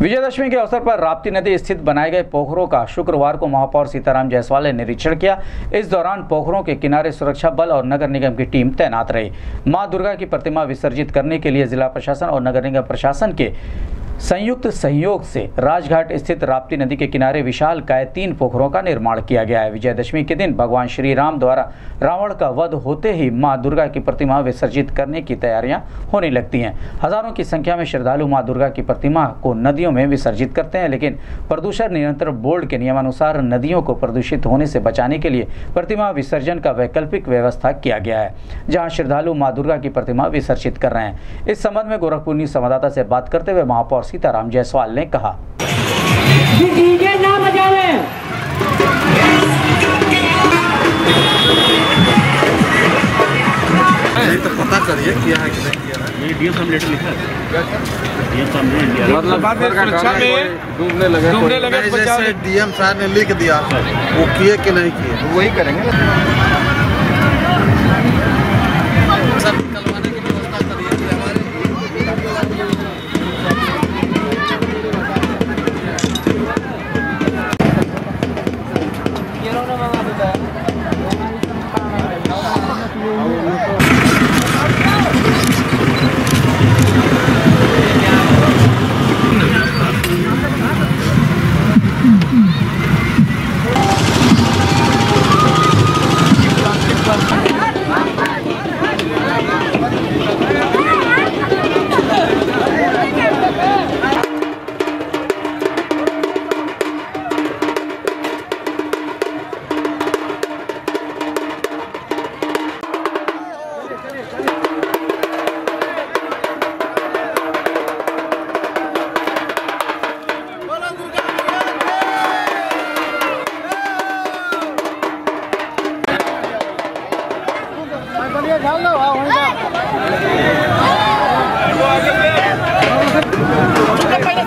विजयदशमी के अवसर पर राप्ती नदी स्थित बनाए गए पोखरों का शुक्रवार को महापौर सीताराम जायसवाल ने निरीक्षण किया। इस दौरान पोखरों के किनारे सुरक्षा बल और नगर निगम की टीम तैनात रही। माँ दुर्गा की प्रतिमा विसर्जित करने के लिए जिला प्रशासन और नगर निगम प्रशासन के संयुक्त सहयोग से राजघाट स्थित राप्ती नदी के किनारे विशाल काय तीन पोखरों का निर्माण किया गया है। विजयदशमी के दिन भगवान श्री राम द्वारा रावण का वध होते ही माँ दुर्गा की प्रतिमा विसर्जित करने की तैयारियाँ होने लगती हैं। हज़ारों की संख्या में श्रद्धालु माँ दुर्गा की प्रतिमा को नदियों में विसर्जित करते हैं, लेकिन प्रदूषण नियंत्रण बोर्ड के नियमानुसार नदियों को प्रदूषित होने से बचाने के लिए प्रतिमा विसर्जन का वैकल्पिक व्यवस्था किया गया है, जहाँ श्रद्धालु माँ दुर्गा की प्रतिमा विसर्जित कर रहे हैं। इस संबंध में गोरखपुर न्यूज़ संवाददाता से बात करते हुए महापौर सीताराम जायसवाल ने कहा। डीजे ना बजावे तो पता करिए किया है कि नहीं किया है ये डीएम साहब लेटर लिखा है डीएम साहब ने मतलब बाद सुरक्षा में डूबने लगे डूबने लगे तो बचाव डीएम साहब ने लिख दिया वो किए कि नहीं किए? वही करेंगे।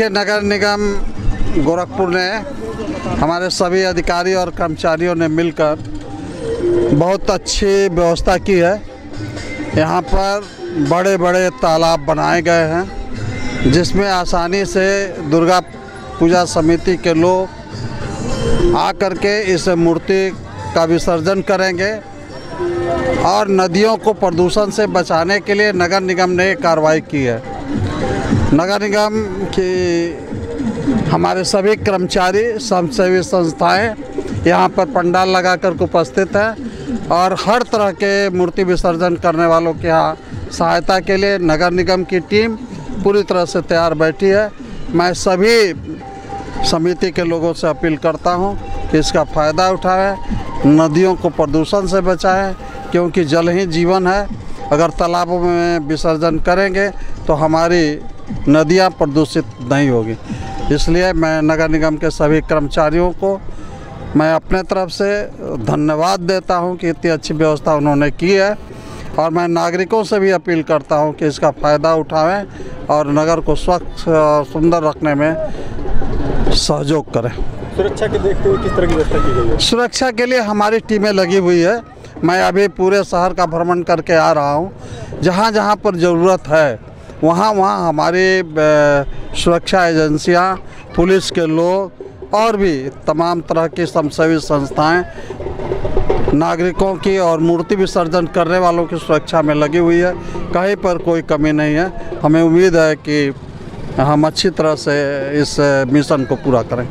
देखिए नगर निगम गोरखपुर ने हमारे सभी अधिकारी और कर्मचारियों ने मिलकर बहुत अच्छी व्यवस्था की है। यहाँ पर बड़े बड़े तालाब बनाए गए हैं, जिसमें आसानी से दुर्गा पूजा समिति के लोग आकर के इस मूर्ति का विसर्जन करेंगे और नदियों को प्रदूषण से बचाने के लिए नगर निगम ने कार्रवाई की है। नगर निगम की हमारे सभी कर्मचारी, स्वयंसेवी संस्थाएँ यहाँ पर पंडाल लगा कर उपस्थित हैं और हर तरह के मूर्ति विसर्जन करने वालों के यहाँ सहायता के लिए नगर निगम की टीम पूरी तरह से तैयार बैठी है। मैं सभी समिति के लोगों से अपील करता हूँ कि इसका फ़ायदा उठाएँ, नदियों को प्रदूषण से बचाएँ, क्योंकि जल ही जीवन है। अगर तालाबों में विसर्जन करेंगे तो हमारी नदियाँ प्रदूषित नहीं होगी। इसलिए मैं नगर निगम के सभी कर्मचारियों को मैं अपने तरफ़ से धन्यवाद देता हूँ कि इतनी अच्छी व्यवस्था उन्होंने की है और मैं नागरिकों से भी अपील करता हूँ कि इसका फ़ायदा उठाएँ और नगर को स्वच्छ और सुंदर रखने में सहयोग करें। सुरक्षा के देखते हुए किस तरह की व्यवस्था की गई है? सुरक्षा के लिए हमारी टीमें लगी हुई है। मैं अभी पूरे शहर का भ्रमण करके आ रहा हूँ। जहाँ जहाँ पर ज़रूरत है वहाँ वहाँ हमारी सुरक्षा एजेंसियाँ, पुलिस के लोग, और भी तमाम तरह की स्वयंसेवी संस्थाएँ, नागरिकों की और मूर्ति विसर्जन करने वालों की सुरक्षा में लगी हुई है। कहीं पर कोई कमी नहीं है। हमें उम्मीद है कि हम अच्छी तरह से इस मिशन को पूरा करें।